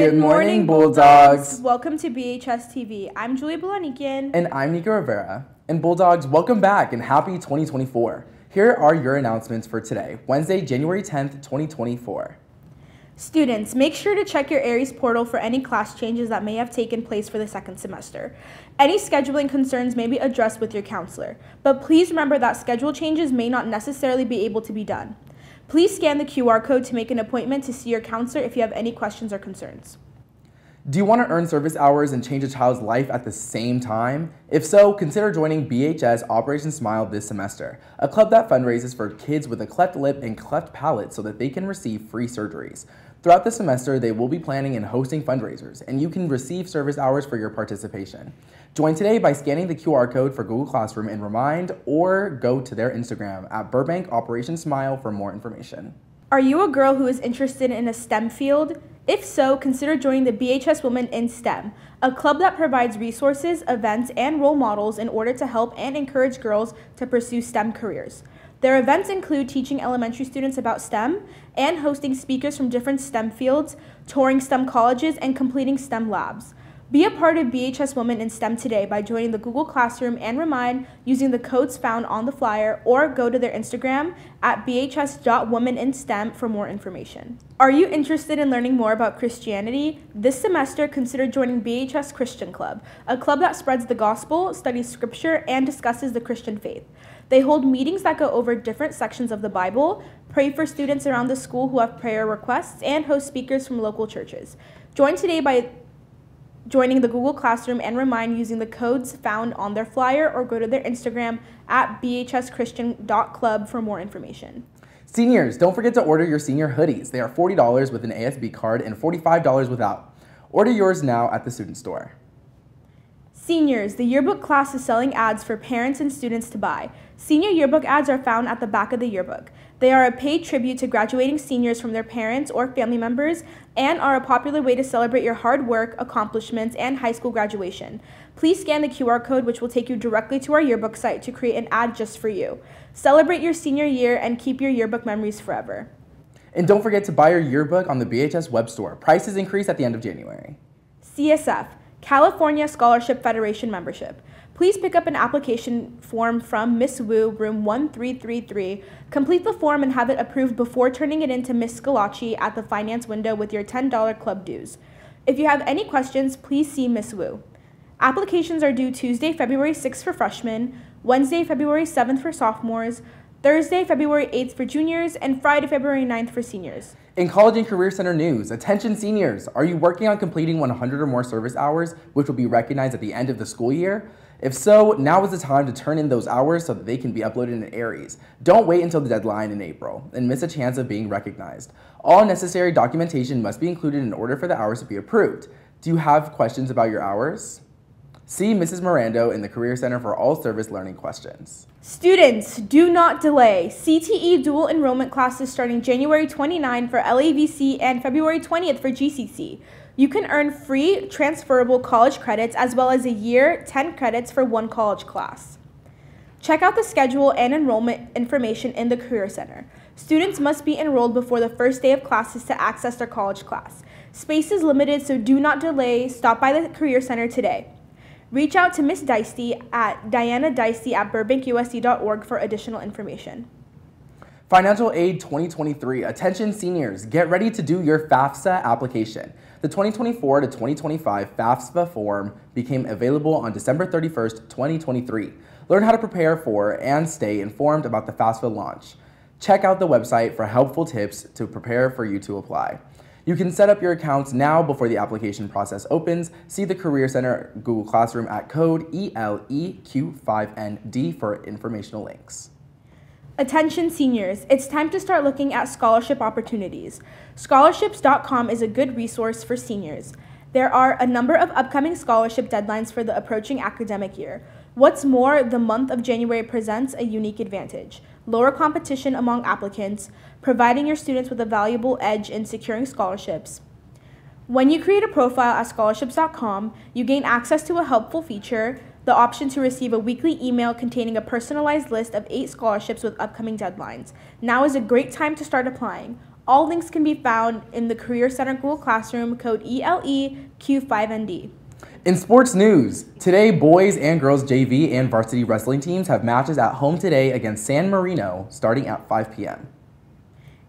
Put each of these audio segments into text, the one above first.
Good morning, Bulldogs. Welcome to BHS TV. I'm Julia Bulanikian. And I'm Nico Rivera. And Bulldogs, welcome back and happy 2024. Here are your announcements for today, Wednesday, January 10th, 2024. Students, make sure to check your Aeries portal for any class changes that may have taken place for the second semester. Any scheduling concerns may be addressed with your counselor, but please remember that schedule changes may not necessarily be able to be done. Please scan the QR code to make an appointment to see your counselor if you have any questions or concerns. Do you want to earn service hours and change a child's life at the same time? If so, consider joining BHS Operation Smile this semester, a club that fundraises for kids with a cleft lip and cleft palate so that they can receive free surgeries. Throughout the semester, they will be planning and hosting fundraisers, and you can receive service hours for your participation. Join today by scanning the QR code for Google Classroom and Remind, or go to their Instagram at Burbank Operation Smile for more information. Are you a girl who is interested in a STEM field? If so, consider joining the BHS Women in STEM, a club that provides resources, events, and role models in order to help and encourage girls to pursue STEM careers. Their events include teaching elementary students about STEM and hosting speakers from different STEM fields, touring STEM colleges, and completing STEM labs. Be a part of BHS Women in STEM today by joining the Google Classroom and Remind using the codes found on the flyer or go to their Instagram at bhs.womeninstem for more information. Are you interested in learning more about Christianity? This semester, consider joining BHS Christian Club, a club that spreads the gospel, studies scripture, and discusses the Christian faith. They hold meetings that go over different sections of the Bible, pray for students around the school who have prayer requests, and host speakers from local churches. Join today by joining the Google Classroom and Remind using the codes found on their flyer or go to their Instagram at bhschristian.club for more information. Seniors, don't forget to order your senior hoodies. They are $40 with an ASB card and $45 without. Order yours now at the student store. Seniors, the yearbook class is selling ads for parents and students to buy. Senior yearbook ads are found at the back of the yearbook. They are a paid tribute to graduating seniors from their parents or family members and are a popular way to celebrate your hard work, accomplishments, and high school graduation. Please scan the QR code, which will take you directly to our yearbook site to create an ad just for you. Celebrate your senior year and keep your yearbook memories forever. And don't forget to buy your yearbook on the BHS web store. Prices increase at the end of January. CSF. California Scholarship Federation membership. Please pick up an application form from Miss Wu, room 1333. Complete the form and have it approved before turning it in to Miss Scalacci at the finance window with your $10 club dues. If you have any questions, please see Miss Wu. Applications are due Tuesday, February 6th for freshmen, Wednesday, February 7th for sophomores, Thursday, February 8th for juniors, and Friday, February 9th for seniors. In College and Career Center news, attention seniors, are you working on completing 100 or more service hours, which will be recognized at the end of the school year? If so, now is the time to turn in those hours so that they can be uploaded in Aeries. Don't wait until the deadline in April and miss a chance of being recognized. All necessary documentation must be included in order for the hours to be approved. Do you have questions about your hours? See Mrs. Mirando in the Career Center for all service learning questions. Students, do not delay. CTE dual enrollment classes starting January 29 for LAVC and February 20th for GCC. You can earn free transferable college credits as well as a year 10 credits for one college class. Check out the schedule and enrollment information in the Career Center. Students must be enrolled before the first day of classes to access their college class. Space is limited, so do not delay. Stop by the Career Center today. Reach out to Ms. Dicey at Diana Dicey at burbankusd.org for additional information. Financial Aid 2023. Attention seniors, get ready to do your FAFSA application. The 2024 to 2025 FAFSA form became available on December 31st, 2023. Learn how to prepare for and stay informed about the FAFSA launch. Check out the website for helpful tips to prepare for you to apply. You can set up your accounts now before the application process opens. See the Career Center Google Classroom at code ELEQ5ND for informational links. Attention seniors, it's time to start looking at scholarship opportunities. Scholarships.com is a good resource for seniors. There are a number of upcoming scholarship deadlines for the approaching academic year. What's more, the month of January presents a unique advantage lower competition among applicants, providing your students with a valuable edge in securing scholarships. When you create a profile at scholarships.com, you gain access to a helpful feature, the option to receive a weekly email containing a personalized list of eight scholarships with upcoming deadlines. Now is a great time to start applying. All links can be found in the Career Center Google Classroom, code ELEQ5ND. In sports news, today boys and girls JV and varsity wrestling teams have matches at home today against San Marino starting at 5 p.m.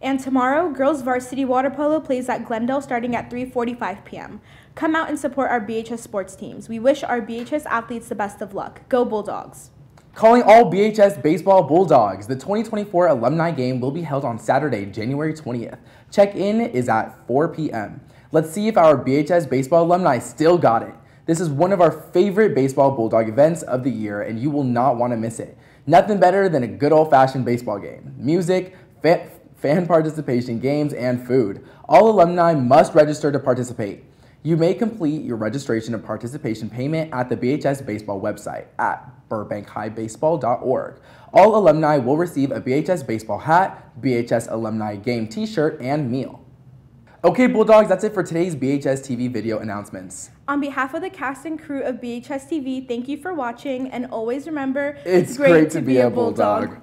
And tomorrow, girls varsity water polo plays at Glendale starting at 3:45 p.m. Come out and support our BHS sports teams. We wish our BHS athletes the best of luck. Go Bulldogs. Calling all BHS baseball Bulldogs, the 2024 alumni game will be held on Saturday, January 20th. Check-in is at 4 p.m. Let's see if our BHS baseball alumni still got it. This is one of our favorite baseball Bulldog events of the year, and you will not want to miss it. Nothing better than a good old-fashioned baseball game. Music, fan, fan participation, games, and food. All alumni must register to participate. You may complete your registration and participation payment at the BHS Baseball website at burbankhighbaseball.org. All alumni will receive a BHS baseball hat, BHS alumni game t-shirt, and meal. Okay, Bulldogs, that's it for today's BHS TV video announcements. On behalf of the cast and crew of BHS TV, thank you for watching, and always remember It's, great, to be, a Bulldog.